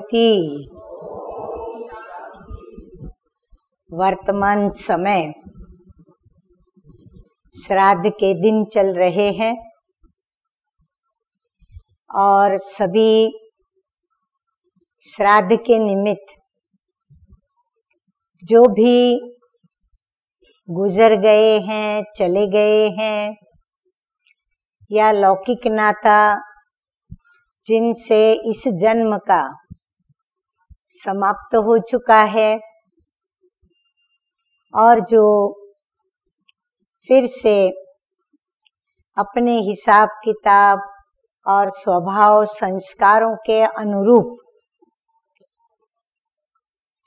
शांति वर्तमान समय श्राद्ध के दिन चल रहे हैं और सभी श्राद्ध के निमित्त जो भी गुजर गए हैं, चले गए हैं, या लौकिक नाता जिनसे इस जन्म का समाप्त हो चुका है। और जो फिर से अपने हिसाब किताब और स्वभाव संस्कारों के अनुरूप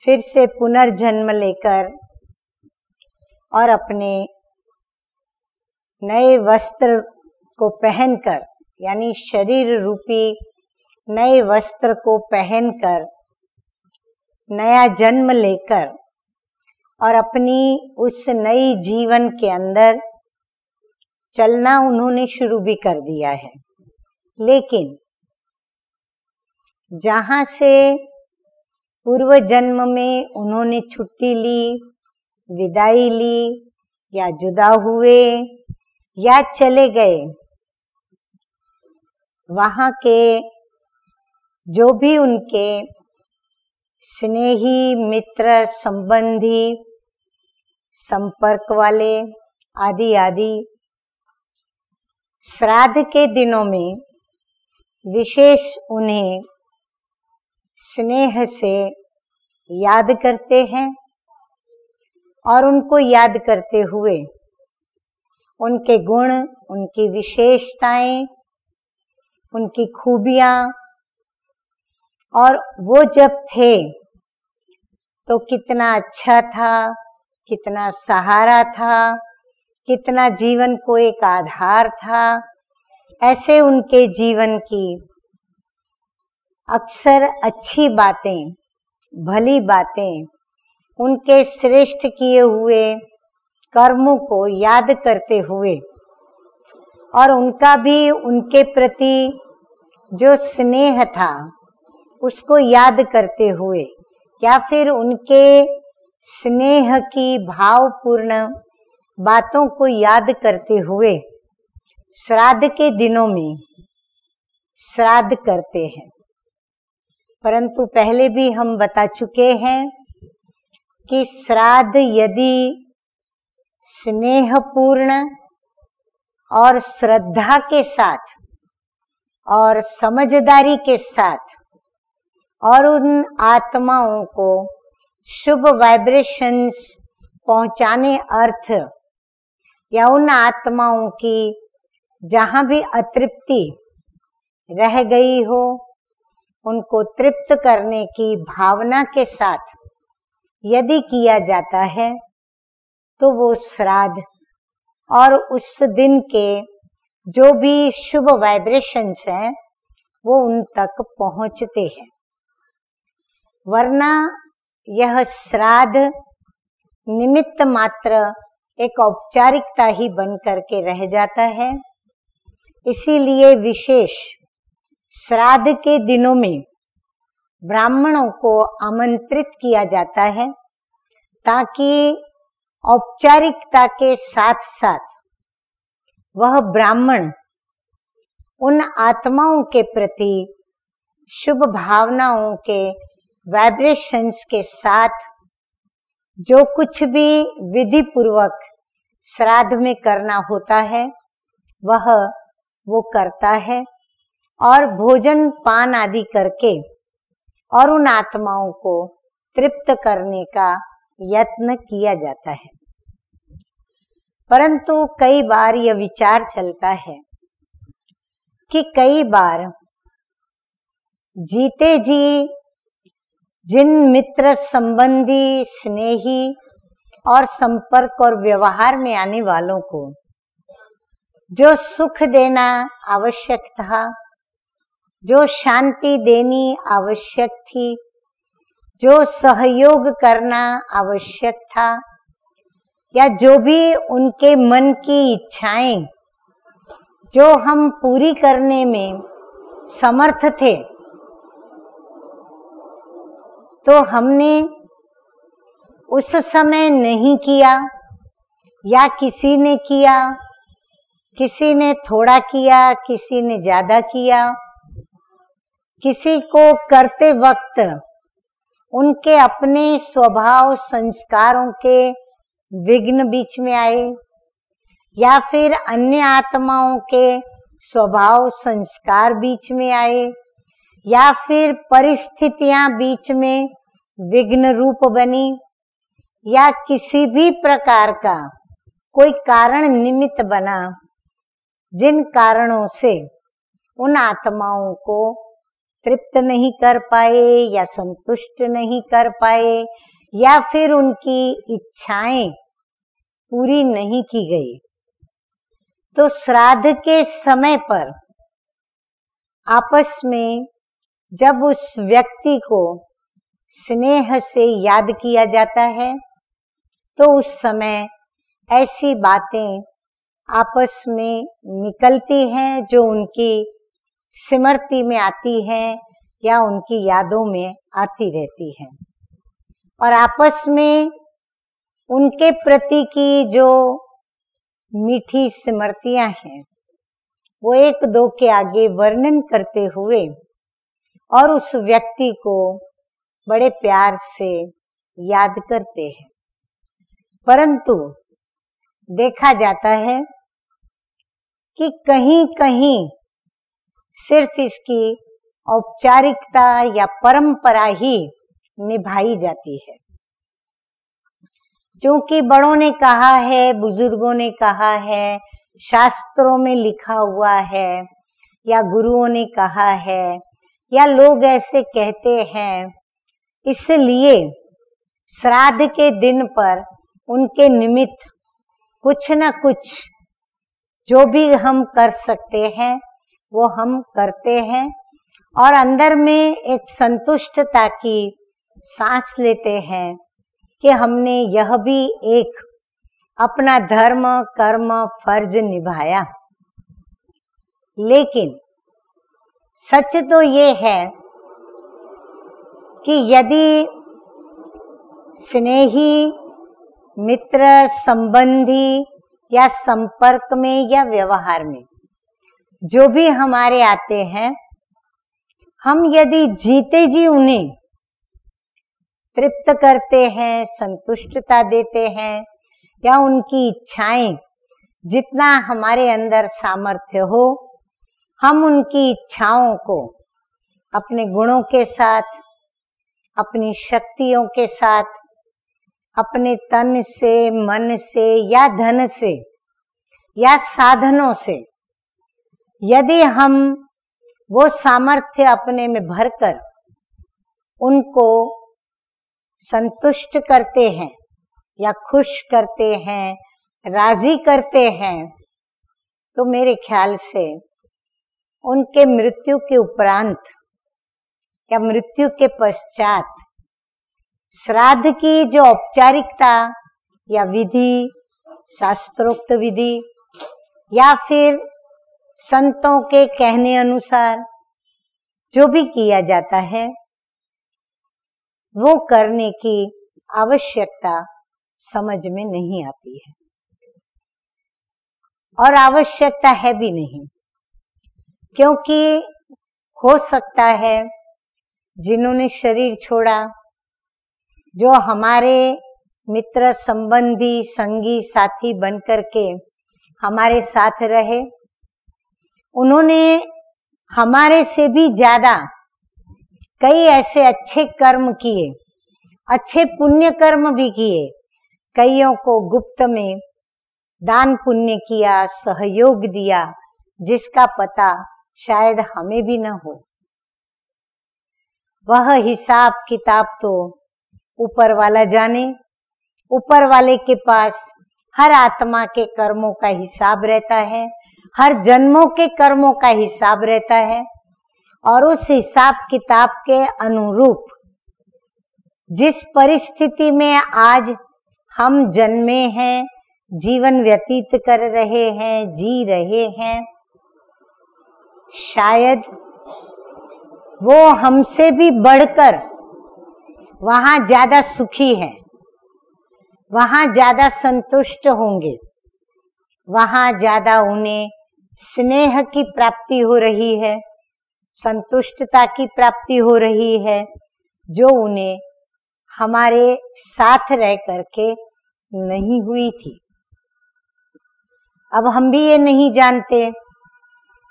फिर से पुनर्जन्म लेकर और अपने नए वस्त्र को पहनकर, यानी शरीर रूपी नए वस्त्र को पहनकर नया जन्म लेकर और अपनी उस नई जीवन के अंदर चलना उन्होंने शुरू भी कर दिया है। लेकिन जहाँ से पूर्व जन्म में उन्होंने छुट्टी ली, विदाई ली या जुदा हुए या चले गए, वहाँ के जो भी उनके स्नेही, मित्र, संबंधी, संपर्क वाले, आदि आदि। श्राद्ध के दिनों में विशेष उन्हें स्नेह से याद करते हैं और उनको याद करते हुए उनके गुण, उनकी विशेषताएँ, उनकी खूबियाँ और वो जब थे तो कितना अच्छा था, कितना सहारा था, कितना जीवन को एक आधार था। ऐसे उनके जीवन की अक्सर अच्छी बातें, भली बातें, उनके श्रेष्ठ किए हुए कर्मों को याद करते हुए और उनका भी उनके प्रति जो स्नेह था उसको याद करते हुए या फिर उनके स्नेह की भावपूर्ण बातों को याद करते हुए, श्राद्ध के दिनों में श्राद्ध करते हैं? परंतु पहले भी हम बता चुके हैं कि श्राद्ध यदि स्नेहपूर्ण और श्रद्धा के साथ और समझदारी के साथ और उन आत्माओं को शुभ वाइब्रेशंस पहुँचाने अर्थ या उन आत्माओं की जहाँ भी अतृप्ति रह गई हो, उनको तृप्त करने की भावना के साथ यदि किया जाता है तो वो श्राद्ध। और उस दिन के जो भी शुभ वाइब्रेशंस हैं, वो उन तक पहुँचते हैं। वरना यह श्राद्ध निमित्त मात्र एक औपचारिकता ही बन करके रह जाता है। इसीलिए विशेष श्राद्ध के दिनों में ब्राह्मणों को आमंत्रित किया जाता है ताकि औपचारिकता के साथ साथ वह ब्राह्मण उन आत्माओं के प्रति शुभ भावनाओं के वाइब्रेशंस के साथ जो कुछ भी विधि पूर्वक श्राद्ध में करना होता है, वह वो करता है और भोजन पान आदि करके और उन आत्माओं को तृप्त करने का यत्न किया जाता है। परंतु कई बार यह विचार चलता है कि कई बार जीते जी जिन मित्र संबंधी स्नेही और संपर्क और व्यवहार में आने वालों को जो सुख देना आवश्यक था, जो शांति देनी आवश्यक थी, जो सहयोग करना आवश्यक था, या जो भी उनके मन की इच्छाएँ, जो हम पूरी करने में समर्थ थे तो हमने उस समय नहीं किया, या किसी ने किया, किसी ने थोड़ा किया, किसी ने ज़्यादा किया। किसी को करते वक्त उनके अपने स्वभाव संस्कारों के विघ्न बीच में आए, या फिर अन्य आत्माओं के स्वभाव संस्कार बीच में आए। या फिर परिस्थितियाँ बीच में विघ्न रूप बनी, या किसी भी प्रकार का कोई कारण निमित्त बना, जिन कारणों से उन आत्माओं को तृप्त नहीं कर पाए या संतुष्ट नहीं कर पाए, या फिर उनकी इच्छाएँ पूरी नहीं की गई। तो श्राद्ध के समय पर आपस में जब उस व्यक्ति को स्नेह से याद किया जाता है तो उस समय ऐसी बातें आपस में निकलती हैं जो उनकी स्मृति में आती हैं या उनकी यादों में आती रहती हैं। और आपस में उनके प्रति की जो मीठी स्मृतियाँ हैं, वो एक दो के आगे वर्णन करते हुए और उस व्यक्ति को बड़े प्यार से याद करते हैं। परंतु देखा जाता है कि कहीं कहीं सिर्फ़ इसकी औपचारिकता या परंपरा ही निभाई जाती है। क्योंकि बड़ों ने कहा है, बुज़ुर्गों ने कहा है, शास्त्रों में लिखा हुआ है या गुरुओं ने कहा है या लोग ऐसे कहते हैं, इसलिए श्राद्ध के दिन पर उनके निमित्त कुछ न कुछ जो भी हम कर सकते हैं, वो हम करते हैं और अंदर में एक संतुष्टता की सांस लेते हैं कि हमने यह भी एक अपना धर्म, कर्म, फ़र्ज़ निभाया। लेकिन सच तो ये है कि यदि स्नेही, मित्र, संबंधी या संपर्क में या व्यवहार में जो भी हमारे आते हैं, हम यदि जीते जी उन्हें, तृप्त करते हैं, संतुष्टता देते हैं या उनकी इच्छाएँ जितना हमारे अंदर सामर्थ्य हो हम उनकी इच्छाओं को अपने गुणों के साथ, अपनी शक्तियों के साथ, अपने तन से, मन से, या धन से, या साधनों से, यदि हम वो सामर्थ्य अपने में भरकर उनको संतुष्ट करते हैं, या खुश करते हैं, राज़ी करते हैं तो मेरे ख्याल से उनके मृत्यु के उपरांत, या मृत्यु के पश्चात, श्राद्ध की जो औपचारिकता, या विधि, शास्त्रोक्त विधि, या फिर संतों के कहने अनुसार जो भी किया जाता है, वो करने की आवश्यकता समझ में नहीं आती है। और आवश्यकता है भी नहीं। क्योंकि हो सकता है जिन्होंने शरीर छोड़ा, जो हमारे मित्र, संबंधी, संगी, साथी बनकर के हमारे साथ रहे। उन्होंने हमारे से भी ज़्यादा कई ऐसे अच्छे कर्म किए, अच्छे पुण्य कर्म भी किए। कईयों को गुप्त में दान पुण्य किया, सहयोग दिया, जिसका पता शायद हमें भी न हो। वह हिसाब किताब तो ऊपर वाला जाने, ऊपर वाले के पास हर आत्मा के कर्मों का हिसाब रहता है, हर जन्मों के कर्मों का हिसाब रहता है, और उस हिसाब किताब के अनुरूप जिस परिस्थिति में आज हम जन्मे हैं, जीवन व्यतीत कर रहे हैं, जी रहे हैं शायद वो हमसे भी बढ़कर वहाँ ज़्यादा सुखी है, वहाँ ज़्यादा संतुष्ट होंगे, वहाँ ज़्यादा उन्हें स्नेह की प्राप्ति हो रही है, संतुष्टता की प्राप्ति हो रही है, जो उन्हें हमारे साथ रह करके नहीं हुई थी। अब हम भी ये नहीं जानते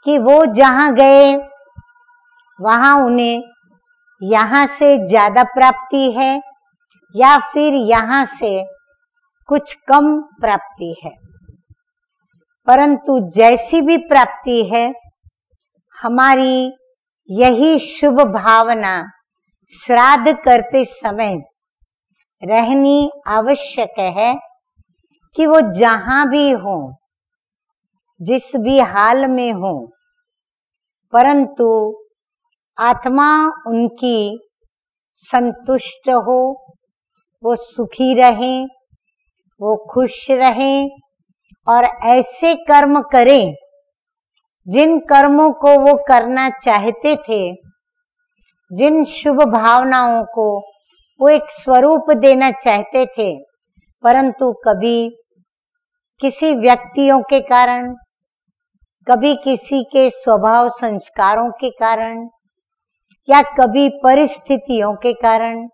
कि वो जहाँ गए, वहाँ उन्हें यहाँ से ज़्यादा प्राप्ति है या फिर यहाँ से कुछ कम प्राप्ति है। परंतु जैसी भी प्राप्ति है, हमारी यही शुभ भावना श्राद्ध करते समय रहनी आवश्यक है कि वो जहाँ भी हो जिस भी हाल में हो, परंतु आत्मा उनकी संतुष्ट हो, वो सुखी रहे, वो खुश रहे और ऐसे कर्म करें, जिन कर्मों को वो करना चाहते थे, जिन शुभ भावनाओं को वो एक स्वरूप देना चाहते थे, परंतु कभी किसी व्यक्तियों के कारण कभी किसी के स्वभाव संस्कारों के कारण, या कभी परिस्थितियों के कारण,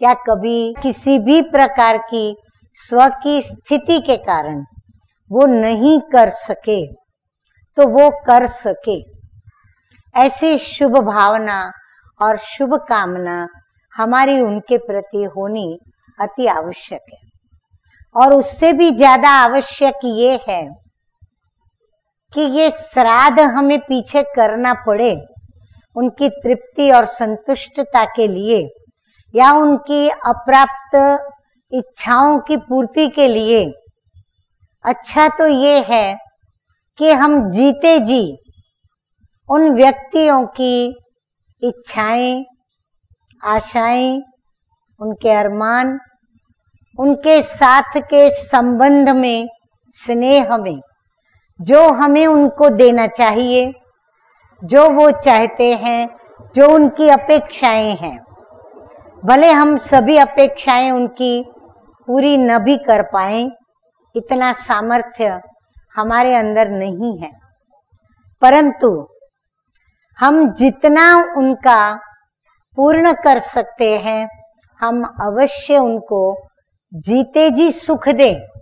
या कभी किसी भी प्रकार की स्व की स्थिति के कारण वो नहीं कर सके तो वो कर सके। ऐसी शुभ भावना और शुभ कामना हमारी उनके प्रति होनी अति आवश्यक है। और उससे भी ज़्यादा आवश्यक ये है कि ये श्राद्ध हमें पीछे करना पड़े उनकी तृप्ति और संतुष्टता के लिए या उनकी अप्राप्त इच्छाओं की पूर्ति के लिए। अच्छा तो ये है कि हम जीते जी उन व्यक्तियों की इच्छाएँ, आशाएँ, उनके अरमान, उनके साथ के संबंध में, स्नेह में जो हमें उनको देना चाहिए, जो वो चाहते हैं, जो उनकी अपेक्षाएँ हैं। भले हम सभी अपेक्षाएँ उनकी पूरी न भी कर पाए, इतना सामर्थ्य हमारे अंदर नहीं है। परंतु हम जितना उनका पूर्ण कर सकते हैं, हम अवश्य उनको जीते जी सुख दें।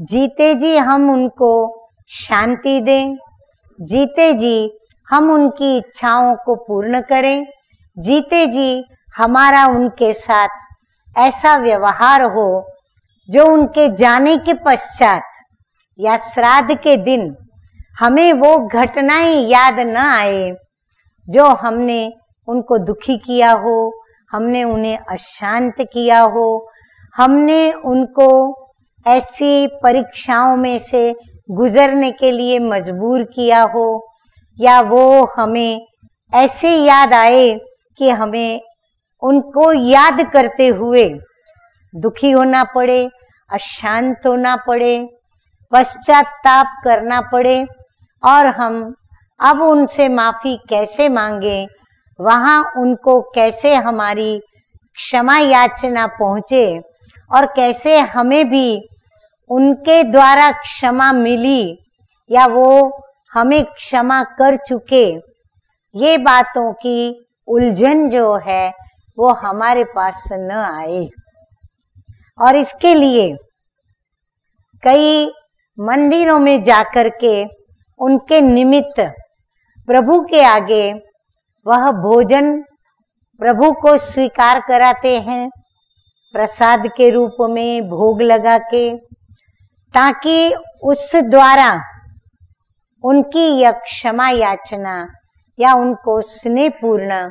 जीते जी हम उनको शांति दें। जीते जी हम उनकी इच्छाओं को पूर्ण करें। जीते जी हमारा उनके साथ ऐसा व्यवहार हो जो उनके जाने के पश्चात या श्राद्ध के दिन हमें वो घटनाएँ याद न आए जो हमने उनको दुखी किया हो, हमने उन्हें अशांत किया हो, हमने उनको ऐसी परीक्षाओं में से गुजरने के लिए मजबूर किया हो, या वो हमें ऐसे याद आए कि हमें उनको याद करते हुए दुखी होना पड़े, अशांत होना पड़े, पश्चाताप करना पड़े, और हम अब उनसे माफ़ी कैसे मांगे, वहाँ उनको कैसे हमारी क्षमा याचना पहुँचे, और कैसे हमें भी उनके द्वारा क्षमा मिली या वो हमें क्षमा कर चुके, ये बातों की उलझन जो है, वो हमारे पास न आए। और इसके लिए कई मंदिरों में जाकर के उनके निमित्त प्रभु के आगे वह भोजन प्रभु को स्वीकार कराते हैं, प्रसाद के रूप में भोग लगा के। ताकि उस द्वारा उनकी यह क्षमा याचना या उनको स्नेह पूर्ण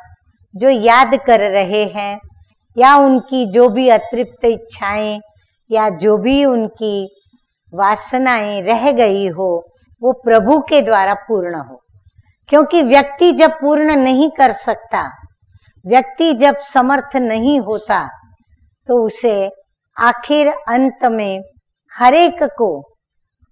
जो याद कर रहे हैं या उनकी जो भी अतृप्त इच्छाएँ या जो भी उनकी वासनाएँ रह गई हो, वो प्रभु के द्वारा पूर्ण हो। क्योंकि व्यक्ति जब पूर्ण नहीं कर सकता, व्यक्ति जब समर्थ नहीं होता तो उसे आखिर अंत में हरेक को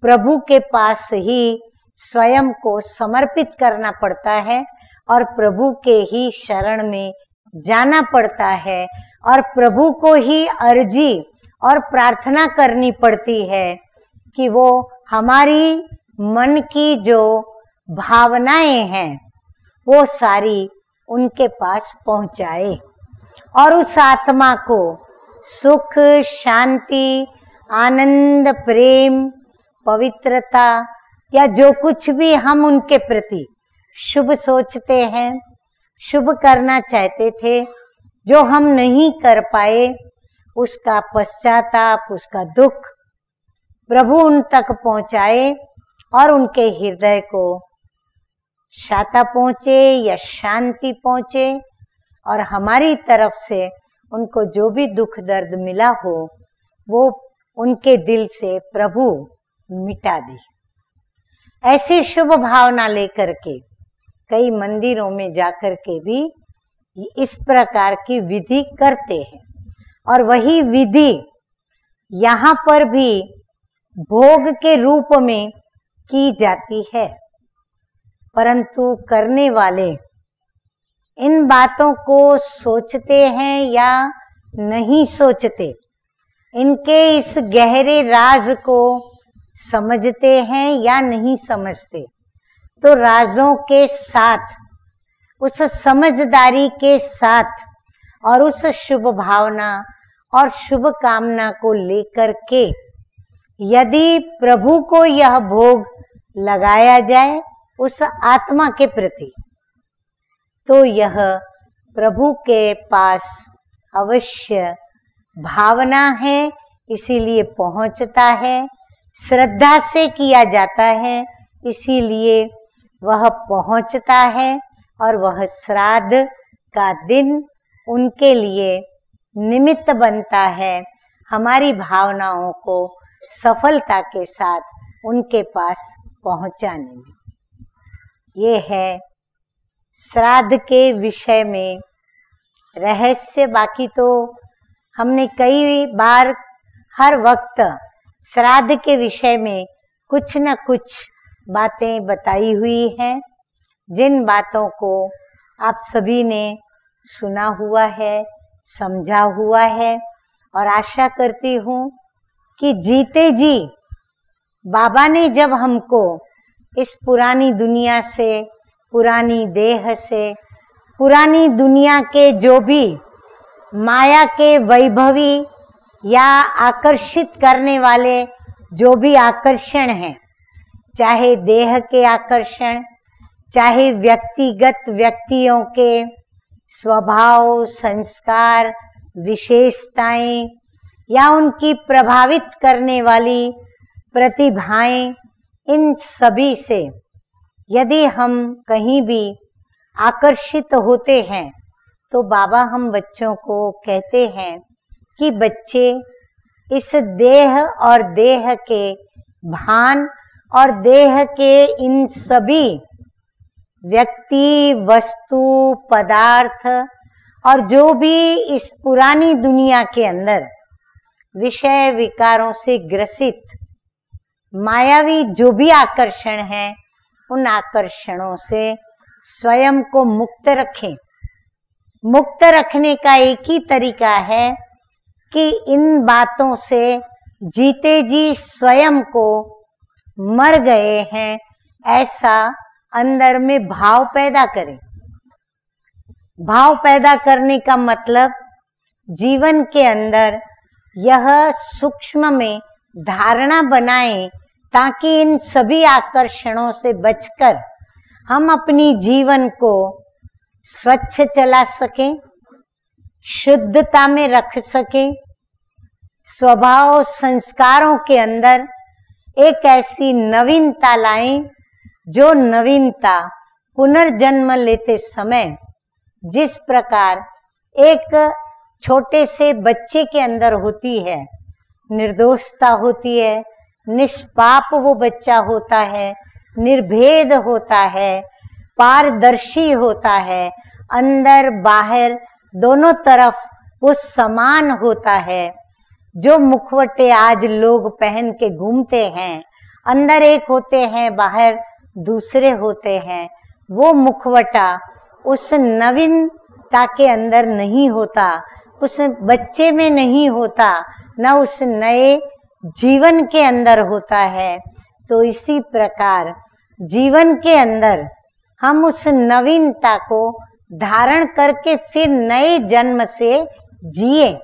प्रभु के पास ही स्वयं को समर्पित करना पड़ता है और प्रभु के ही शरण में जाना पड़ता है और प्रभु को ही अर्जी और प्रार्थना करनी पड़ती है कि वो हमारी मन की जो भावनाएँ हैं, वो सारी उनके पास पहुँचाए और उस आत्मा को सुख, शांति आनंद, प्रेम, पवित्रता या जो कुछ भी हम उनके प्रति शुभ सोचते हैं, शुभ करना चाहते थे, जो हम नहीं कर पाए, उसका पश्चाताप, उसका दुख प्रभु उन तक पहुँचाए और उनके हृदय को शाता पहुँचे या शांति पहुँचे और हमारी तरफ़ से उनको जो भी दुख दर्द मिला हो, वो उनके दिल से प्रभु मिटा दी। ऐसी शुभ भावना लेकर के, कई मंदिरों में जाकर के भी इस प्रकार की विधि करते हैं। और वही विधि यहाँ पर भी भोग के रूप में की जाती है। परंतु करने वाले इन बातों को सोचते हैं या नहीं सोचते? इनके इस गहरे राज को समझते हैं या नहीं समझते? तो राजों के साथ, उस समझदारी के साथ और उस शुभ भावना और शुभ कामना को लेकर के यदि प्रभु को यह भोग लगाया जाए उस आत्मा के प्रति तो यह प्रभु के पास अवश्य भावना है, इसीलिए पहुँचता है। श्रद्धा से किया जाता है, इसीलिए वह पहुँचता है और वह श्राद्ध का दिन उनके लिए निमित्त बनता है। हमारी भावनाओं को सफलता के साथ उनके पास पहुँचाने में। ये है श्राद्ध के विषय में रहस्य। बाकी तो हमने कई बार हर वक्त श्राद्ध के विषय में कुछ न कुछ बातें बताई हुई हैं। जिन बातों को आप सभी ने सुना हुआ है, समझा हुआ है और आशा करती हूँ कि जीते जी बाबा ने जब हमको इस पुरानी दुनिया से, पुरानी देह से, पुरानी दुनिया के जो भी माया के वैभवी या आकर्षित करने वाले जो भी आकर्षण हैं, चाहे देह के आकर्षण, चाहे व्यक्तिगत व्यक्तियों के स्वभाव, संस्कार, विशेषताएँ या उनकी प्रभावित करने वाली प्रतिभाएँ, इन सभी से यदि हम कहीं भी आकर्षित होते हैं तो बाबा हम बच्चों को कहते हैं कि बच्चे, इस देह और देह के भान और देह के इन सभी व्यक्ति, वस्तु, पदार्थ और जो भी इस पुरानी दुनिया के अंदर विषय विकारों से ग्रसित, मायावी जो भी आकर्षण है, उन आकर्षणों से स्वयं को मुक्त रखें। मुक्त रखने का एक ही तरीका है कि इन बातों से जीते जी स्वयं को मर गए हैं, ऐसा अंदर में भाव पैदा करें। भाव पैदा करने का मतलब जीवन के अंदर यह सूक्ष्म में धारणा बनाएँ ताकि इन सभी आकर्षणों से बचकर हम अपनी जीवन को स्वच्छ चला सकें, शुद्धता में रख सकें। स्वभाव संस्कारों के अंदर एक ऐसी नवीनता लाएँ, जो नवीनता पुनर्जन्म लेते समय जिस प्रकार एक छोटे से बच्चे के अंदर होती है, निर्दोषता होती है, निष्पाप वो बच्चा होता है, निर्भेद होता है पारदर्शी होता है, अंदर बाहर दोनों तरफ़ वो समान होता है। जो मुखवटे आज लोग पहन के घूमते हैं, अंदर एक होते हैं, बाहर दूसरे होते हैं, वो मुखवटा उस नवीनता के अंदर नहीं होता, उस बच्चे में नहीं होता, न उस नए जीवन के अंदर होता है। तो इसी प्रकार जीवन के अंदर हम उस नवीनता को धारण करके फिर नए जन्म से जिए।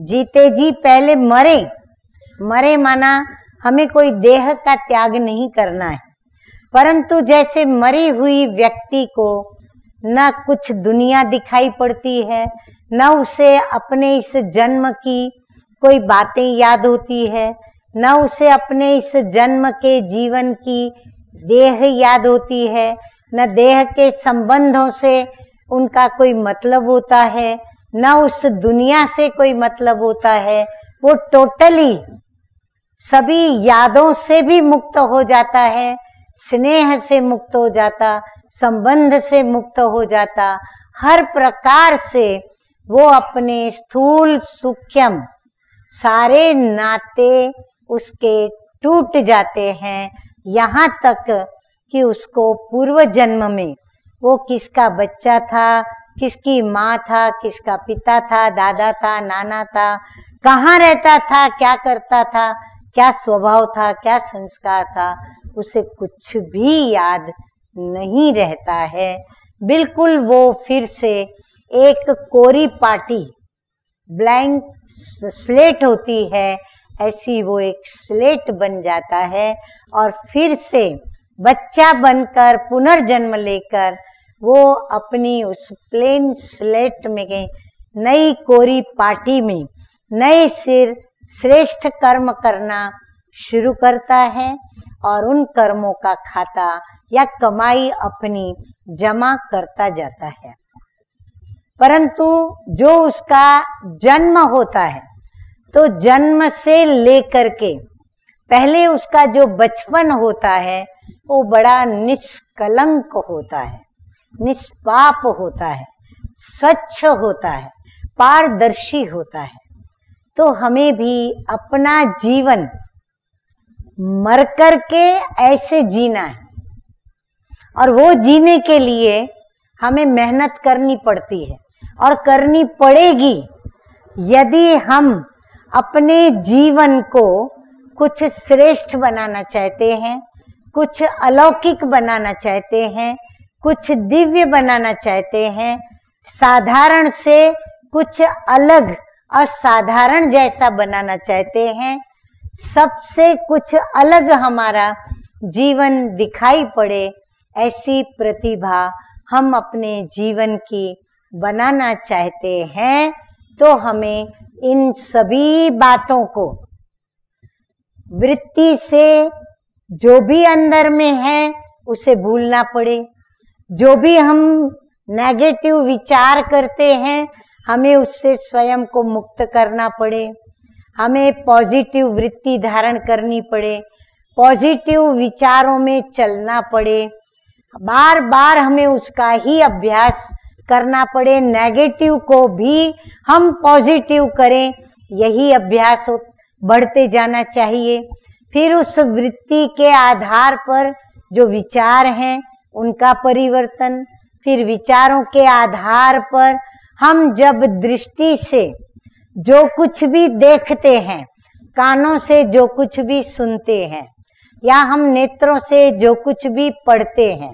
जीते जी पहले मरे। मरे माना हमें कोई देह का त्याग नहीं करना है। परंतु जैसे मरी हुई व्यक्ति को न कुछ दुनिया दिखाई पड़ती है, न उसे अपने इस जन्म की कोई बातें याद होती है, न उसे अपने इस जन्म के जीवन की देह याद होती है न देह के संबंधों से उनका कोई मतलब होता है, न उस दुनिया से कोई मतलब होता है, वो टोटली सभी यादों से भी मुक्त हो जाता है, स्नेह से मुक्त हो जाता, संबंध से मुक्त हो जाता, हर प्रकार से वो अपने स्थूल सूक्ष्म सारे नाते उसके टूट जाते हैं, यहाँ तक कि उसको पूर्व जन्म में, वो किसका बच्चा था, किसकी माँ था, किसका पिता था, दादा था, नाना था, कहाँ रहता था, क्या करता था, क्या स्वभाव था, क्या संस्कार था, उसे कुछ भी याद नहीं रहता है। बिल्कुल वो फिर से एक कोरी पार्टी, ब्लैंक स्लेट होती है, ऐसी वो एक स्लेट बन जाता है और फिर से बच्चा बनकर, पुनर्जन्म लेकर, वो अपनी उस प्लेन स्लेट में नई कोरी पार्टी में, नए सिर, श्रेष्ठ कर्म करना शुरू करता है और उन कर्मों का खाता या कमाई अपनी जमा करता जाता है। परंतु जो उसका जन्म होता है तो जन्म से लेकर के, पहले उसका जो बचपन होता है वो बड़ा निष्कलंक होता है, निष्पाप होता है, स्वच्छ होता है, पारदर्शी होता है। तो हमें भी अपना जीवन मर कर के ऐसे जीना है। और वो जीने के लिए हमें मेहनत करनी पड़ती है। और करनी पड़ेगी यदि हम अपने जीवन को कुछ श्रेष्ठ बनाना चाहते हैं कुछ अलौकिक बनाना चाहते हैं, कुछ दिव्य बनाना चाहते हैं, साधारण से कुछ अलग, असाधारण जैसा बनाना चाहते हैं। सबसे कुछ अलग हमारा जीवन दिखाई पड़े, ऐसी प्रतिभा हम अपने जीवन की बनाना चाहते हैं तो हमें इन सभी बातों को, वृत्ति से जो भी अंदर में है, उसे भूलना पड़े। जो भी हम नेगेटिव विचार करते हैं, हमें उससे स्वयं को मुक्त करना पड़े। हमें पॉजिटिव वृत्ति धारण करनी पड़े। पॉजिटिव विचारों में चलना पड़े। बार बार हमें उसका ही अभ्यास करना पड़े। नेगेटिव को भी हम पॉजिटिव करें, यही अभ्यास बढ़ते जाना चाहिए। फिर उस वृत्ति के आधार पर जो विचार हैं, उनका परिवर्तन, फिर विचारों के आधार पर हम जब दृष्टि से जो कुछ भी देखते हैं, कानों से जो कुछ भी सुनते हैं, या हम नेत्रों से जो कुछ भी पढ़ते हैं,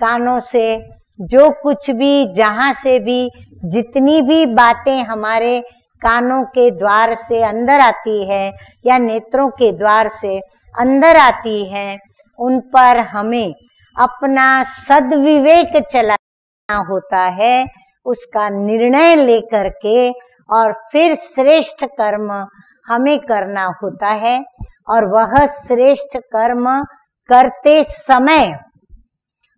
कानों से जो कुछ भी, जहाँ से भी जितनी भी बातें हमारे कानों के द्वार से अंदर आती है या नेत्रों के द्वार से अंदर आती है, उन पर हमें अपना सदविवेक चलाना होता है, उसका निर्णय लेकर के और फिर श्रेष्ठ कर्म हमें करना होता है और वह श्रेष्ठ कर्म करते समय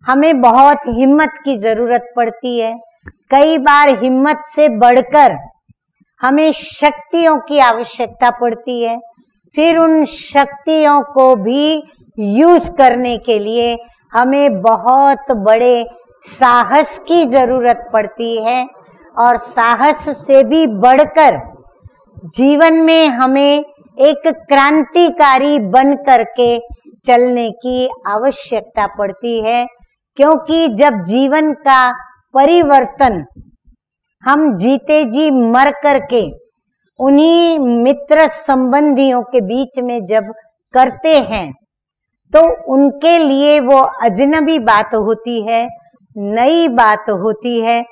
हमें बहुत हिम्मत की ज़रूरत पड़ती है। कई बार हिम्मत से बढ़कर हमें शक्तियों की आवश्यकता पड़ती है। फिर उन शक्तियों को भी यूज़ करने के लिए हमें बहुत बड़े साहस की ज़रूरत पड़ती है और साहस से भी बढ़कर जीवन में हमें एक क्रांतिकारी बन करके चलने की आवश्यकता पड़ती है, क्योंकि जब जीवन का परिवर्तन हम जीते जी मर करके, उन्हीं मित्र संबंधियों के बीच में जब करते हैं तो उनके लिए वो अजनबी बात होती है, नई बात होती है।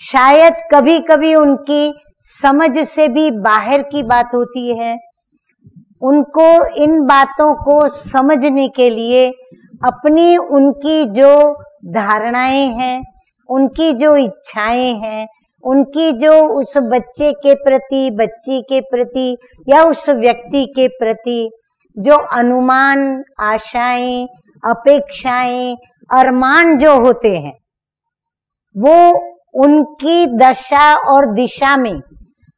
शायद कभी कभी उनकी समझ से भी बाहर की बात होती है। उनको इन बातों को समझने के लिए अपनी उनकी जो धारणाएँ हैं, उनकी जो इच्छाएँ हैं उनकी जो उस बच्चे के प्रति, बच्ची के प्रति या उस व्यक्ति के प्रति जो अनुमान, आशाएँ, अपेक्षाएँ, अरमान जो होते हैं, वो उनकी दशा और दिशा में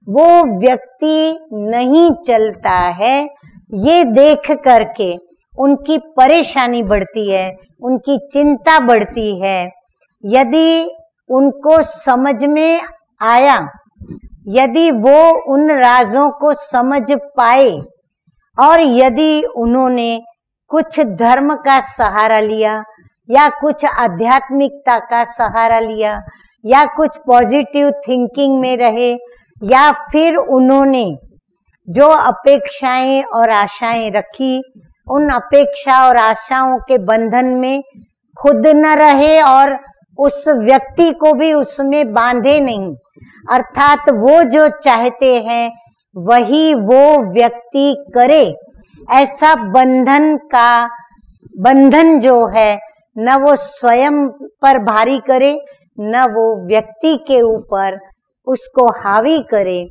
वो व्यक्ति नहीं चलता है, ये देख करके उनकी परेशानी बढ़ती है, उनकी चिंता बढ़ती है। यदि उनको समझ में आया। यदि वो उन राजों को समझ पाए और यदि उन्होंने कुछ धर्म का सहारा लिया या कुछ आध्यात्मिकता का सहारा लिया या कुछ पॉजिटिव थिंकिंग में रहे या फिर उन्होंने जो अपेक्षाएँ और आशाएँ रखी, उन अपेक्षा और आशाओं के बंधन में खुद न रहे और उस व्यक्ति को भी उसमें बांधे नहीं। अर्थात वो जो चाहते हैं, वही वो व्यक्ति करे। ऐसा बंधन का, बंधन जो है, न वो स्वयं पर भारी करे, न वो व्यक्ति के ऊपर उसको हावी करे,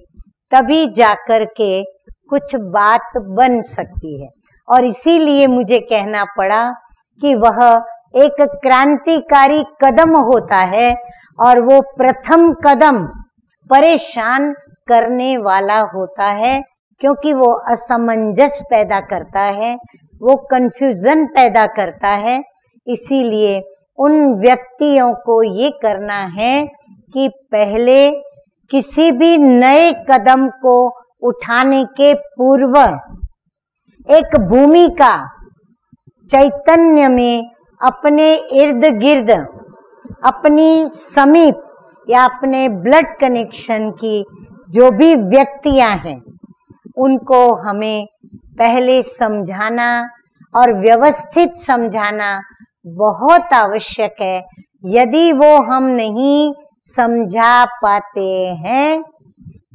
तभी जाकर के कुछ बात बन सकती है। और इसीलिए मुझे कहना पड़ा कि वह एक क्रांतिकारी कदम होता है और वो प्रथम कदम परेशान करने वाला होता है, क्योंकि वो असमंजस पैदा करता है, वो कंफ्यूजन पैदा करता है। इसीलिए उन व्यक्तियों को ये करना है कि पहले किसी भी नए कदम को उठाने के पूर्व एक भूमिका चैतन्य में अपने इर्द गिर्द, अपनी समीप या अपने ब्लड कनेक्शन की जो भी व्यक्तियाँ हैं, उनको हमें पहले समझाना और व्यवस्थित समझाना बहुत आवश्यक है। यदि वो हम नहीं समझा पाते हैं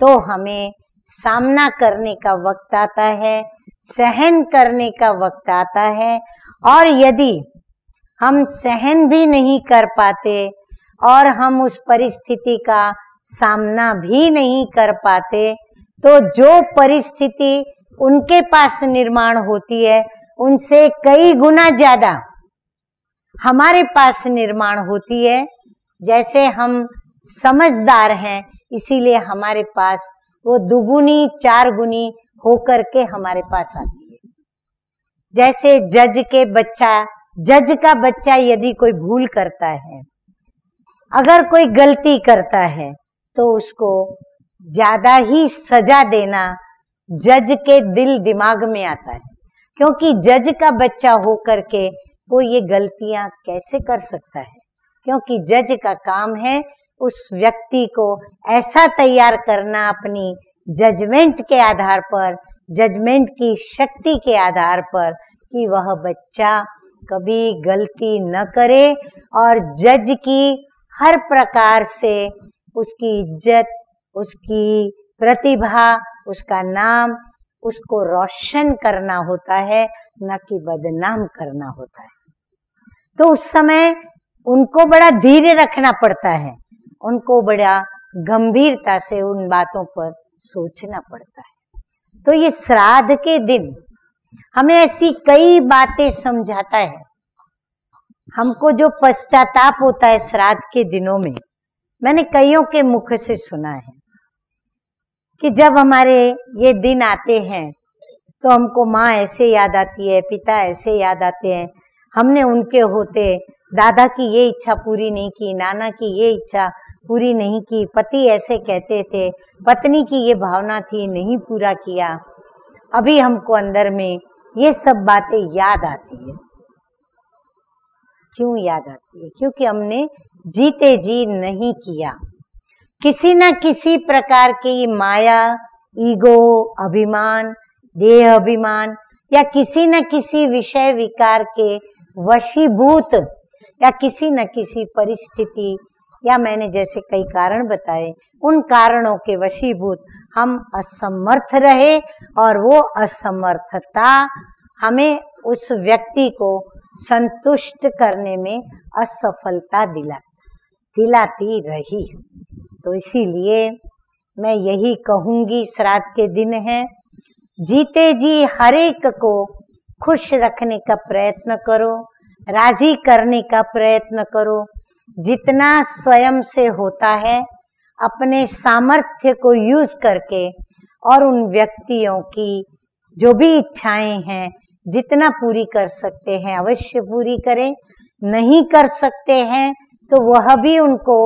तो हमें सामना करने का वक्त आता है, सहन करने का वक्त आता है। और यदि हम सहन भी नहीं कर पाते और हम उस परिस्थिति का सामना भी नहीं कर पाते तो जो परिस्थिति उनके पास निर्माण होती है, उनसे कई गुना ज़्यादा हमारे पास निर्माण होती है। जैसे हम समझदार हैं, इसीलिए हमारे पास वो दुगुनी, चार गुनी होकर के हमारे पास आती है। जैसे जज के बच्चा जज का बच्चा यदि कोई भूल करता है, अगर कोई गलती करता है तो उसको ज़्यादा ही सजा देना जज के दिल दिमाग में आता है। क्योंकि जज का बच्चा हो करके वो ये गलतियाँ कैसे कर सकता है? क्योंकि जज का काम है उस व्यक्ति को ऐसा तैयार करना अपनी जजमेंट के आधार पर, जजमेंट की शक्ति के आधार पर कि वह बच्चा कभी गलती न करे और जज की हर प्रकार से उसकी इज़्ज़त, उसकी प्रतिभा, उसका नाम, उसको रोशन करना होता है, न कि बदनाम करना होता है। तो उस समय उनको बड़ा धीरे रखना पड़ता है, उनको बड़ा गंभीरता से उन बातों पर सोचना पड़ता है। तो ये श्राद्ध के दिन हमें ऐसी कई बातें समझाता है। हमको जो पश्चाताप होता है श्राद्ध के दिनों में, मैंने कईयों के मुख से सुना है कि जब हमारे ये दिन आते हैं तो हमको माँ ऐसे याद आती है, पिता ऐसे याद आते हैं। हमने उनके होते, दादा की ये इच्छा पूरी नहीं की, नाना की ये इच्छा पूरी नहीं की, पति ऐसे कहते थे, पत्नी की ये भावना थी, नहीं पूरा किया। अभी हमको अंदर में ये सब बातें याद आती है। क्यों याद आती है? क्योंकि हमने जीते जी नहीं किया। किसी न किसी प्रकार की माया, ईगो, अभिमान, देह अभिमान या किसी न किसी विषय विकार के वशीभूत या किसी न किसी परिस्थिति या मैंने जैसे कई कारण बताए, उन कारणों के वशीभूत हम असमर्थ रहे और वो असमर्थता हमें उस व्यक्ति को संतुष्ट करने में असफलता दिला, दिलाती रही। तो इसीलिए मैं यही कहूँगी श्राद्ध के दिन है। जीते जी हर एक को खुश रखने का प्रयत्न करो, राज़ी करने का प्रयत्न करो। जितना स्वयं से होता है अपने सामर्थ्य को यूज़ करके और उन व्यक्तियों की जो भी इच्छाएँ हैं, जितना पूरी कर सकते हैं, अवश्य पूरी करें। नहीं कर सकते हैं तो वह भी उनको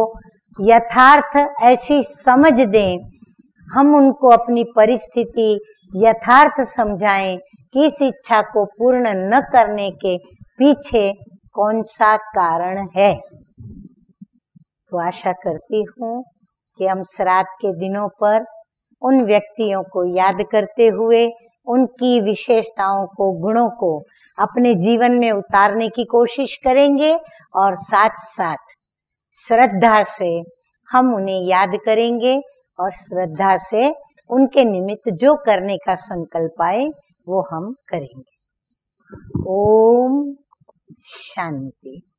यथार्थ ऐसी समझ दें। हम उनको अपनी परिस्थिति यथार्थ समझाएँ कि इस इच्छा को पूर्ण न करने के पीछे कौन सा कारण है। तो आशा करती हूँ कि हम श्राद्ध के दिनों पर उन व्यक्तियों को याद करते हुए, उनकी विशेषताओं को, गुणों को अपने जीवन में उतारने की कोशिश करेंगे और साथ साथ श्रद्धा से हम उन्हें याद करेंगे और श्रद्धा से उनके निमित्त जो करने का संकल्प आए, वो हम करेंगे। ओम शांति।